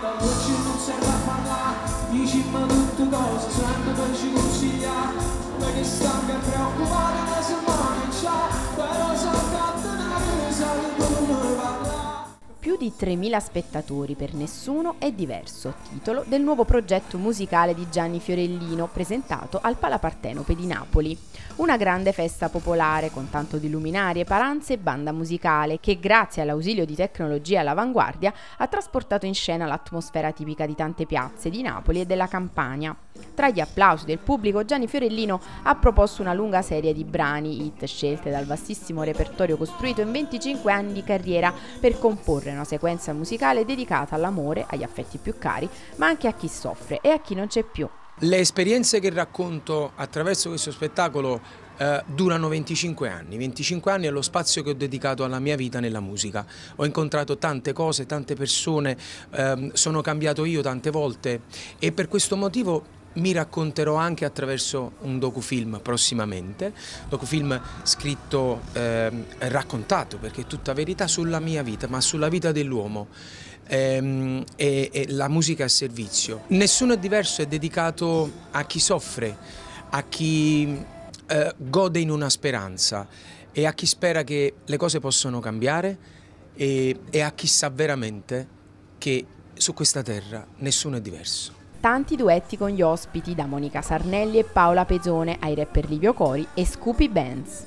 da oggi non serve a parlare dici ma tutte cose sempre per ci consigliare non è che stanca e preoccupata che se mai c'ha però Più di 3.000 spettatori per Nessuno è diverso, titolo del nuovo progetto musicale di Gianni Fiorellino presentato al Palapartenope di Napoli. Una grande festa popolare con tanto di luminarie, paranze e banda musicale che grazie all'ausilio di tecnologia all'avanguardia ha trasportato in scena l'atmosfera tipica di tante piazze di Napoli e della Campania. Tra gli applausi del pubblico Gianni Fiorellino ha proposto una lunga serie di brani hit scelte dal vastissimo repertorio costruito in 25 anni di carriera per comporre una sequenza musicale dedicata all'amore, agli affetti più cari, ma anche a chi soffre e a chi non c'è più. Le esperienze che racconto attraverso questo spettacolo eh, durano 25 anni. 25 anni è lo spazio che ho dedicato alla mia vita nella musica. Ho incontrato tante cose, tante persone, ehm, sono cambiato io tante volte e per questo motivo mi racconterò anche attraverso un docufilm prossimamente, docufilm scritto, ehm, raccontato perché è tutta verità sulla mia vita, ma sulla vita dell'uomo. Ehm, e, e la musica a servizio. Nessuno è diverso, è dedicato a chi soffre, a chi eh, gode in una speranza e a chi spera che le cose possano cambiare e, e a chi sa veramente che su questa terra nessuno è diverso. Tanti duetti con gli ospiti da Monica Sarnelli e Paola Pezone ai rapper Livio Cori e Scoopy Benz.